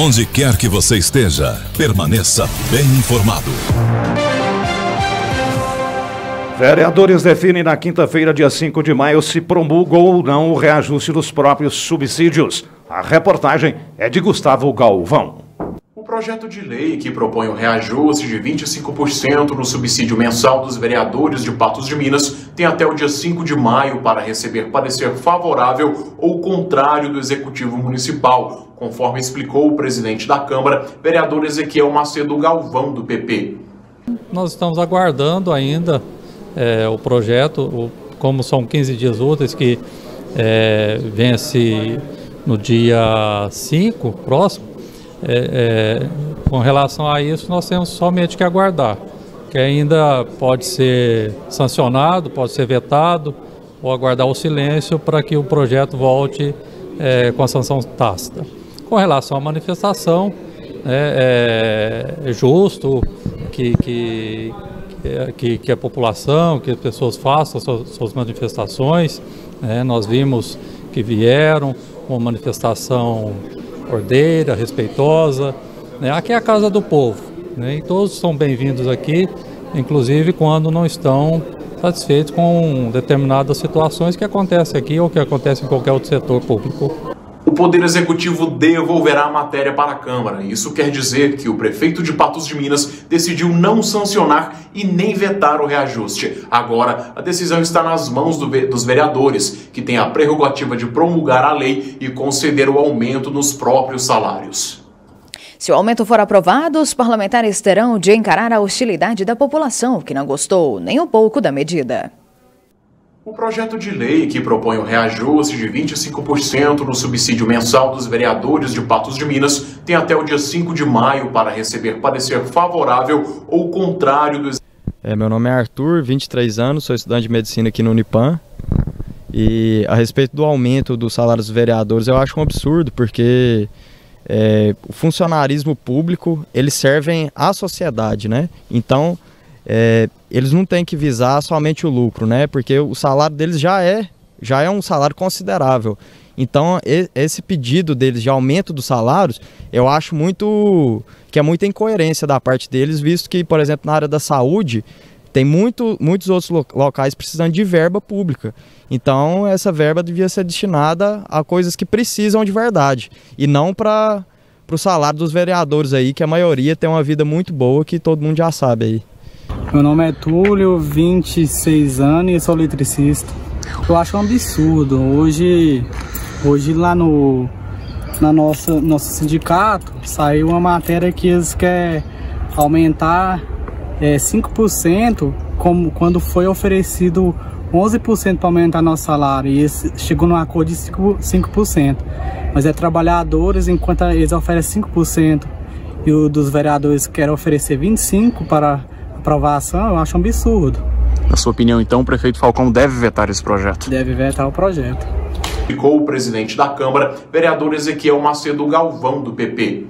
Onde quer que você esteja, permaneça bem informado. Vereadores definem na quinta-feira, dia 5 de maio, se promulgou ou não o reajuste dos próprios subsídios. A reportagem é de Gustavo Galvão. Projeto de lei que propõe o reajuste de 25% no subsídio mensal dos vereadores de Patos de Minas tem até o dia 5 de maio para receber parecer favorável ou contrário do Executivo Municipal, conforme explicou o presidente da Câmara, vereador Ezequiel Macedo Galvão, do PP. Nós estamos aguardando ainda é, o projeto, o, como são 15 dias úteis que é, vence no dia 5 próximo, é, é, com relação a isso nós temos somente que aguardar, que ainda pode ser sancionado, pode ser vetado, ou aguardar o silêncio para que o projeto volte é, com a sanção tácita. Com relação à manifestação, é, é justo que, que, que, que a população, que as pessoas façam suas, suas manifestações. Né? Nós vimos que vieram uma manifestação ordeira, respeitosa. Né? Aqui é a casa do povo né? e todos são bem-vindos aqui, inclusive quando não estão satisfeitos com determinadas situações que acontecem aqui ou que acontecem em qualquer outro setor público o Poder Executivo devolverá a matéria para a Câmara. Isso quer dizer que o prefeito de Patos de Minas decidiu não sancionar e nem vetar o reajuste. Agora, a decisão está nas mãos do, dos vereadores, que têm a prerrogativa de promulgar a lei e conceder o aumento nos próprios salários. Se o aumento for aprovado, os parlamentares terão de encarar a hostilidade da população, que não gostou nem um pouco da medida. O projeto de lei que propõe o reajuste de 25% no subsídio mensal dos vereadores de Patos de Minas tem até o dia 5 de maio para receber parecer favorável ou contrário do. É, meu nome é Arthur, 23 anos, sou estudante de medicina aqui no Unipan. E a respeito do aumento dos salários dos vereadores, eu acho um absurdo, porque é, o funcionarismo público, eles servem à sociedade, né? Então, é, eles não têm que visar somente o lucro, né? Porque o salário deles já é, já é um salário considerável. Então, esse pedido deles de aumento dos salários, eu acho muito que é muita incoerência da parte deles, visto que, por exemplo, na área da saúde, tem muito, muitos outros locais precisando de verba pública. Então, essa verba devia ser destinada a coisas que precisam de verdade e não para o salário dos vereadores aí, que a maioria tem uma vida muito boa, que todo mundo já sabe aí. Meu nome é Túlio, 26 anos e sou eletricista. Eu acho um absurdo. Hoje, hoje lá no na nossa nosso sindicato saiu uma matéria que eles querem aumentar é, 5% como quando foi oferecido 11% para aumentar nosso salário e chegou num acordo de 5%, 5%. Mas é trabalhadores, enquanto eles oferecem 5% e o dos vereadores quer oferecer 25% para aprovação, eu acho um absurdo. Na sua opinião, então, o prefeito Falcão deve vetar esse projeto? Deve vetar o projeto. Ficou o presidente da Câmara, vereador Ezequiel Macedo Galvão, do PP.